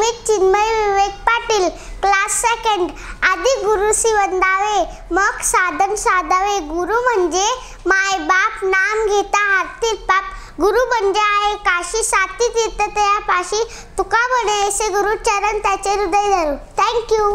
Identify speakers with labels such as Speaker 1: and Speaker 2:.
Speaker 1: मी Chinmay Vivek Patil class second आधी गुरु शिवंदावे मग साधन साधावे. गुरु म्हणजे माय बाप नाम घेता हातील पाप. गुरु म्हणजे आहे काशी साती तीर्थ त्या पाशी तुका म्हणे असे गुरु चरण त्याचे हृदय धरू. थँक्यू